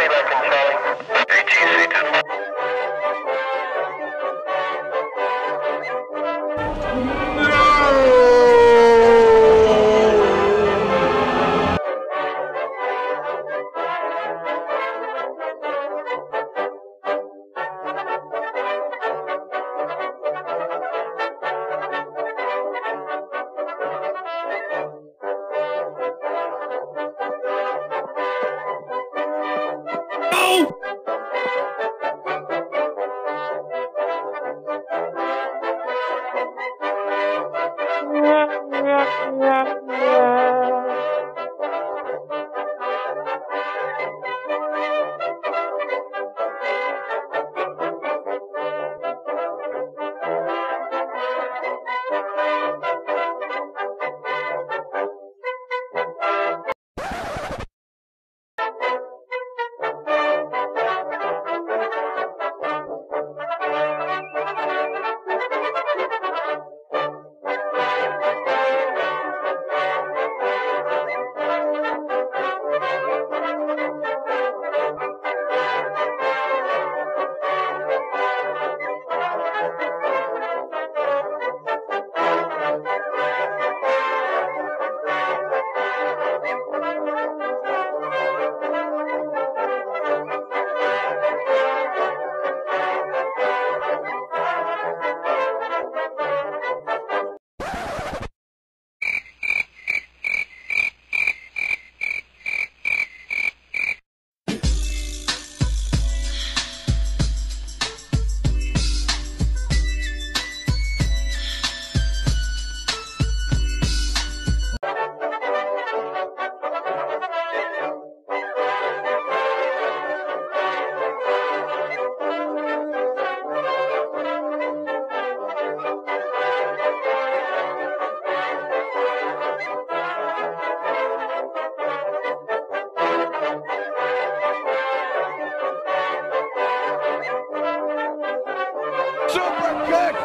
18, C Charlie. Good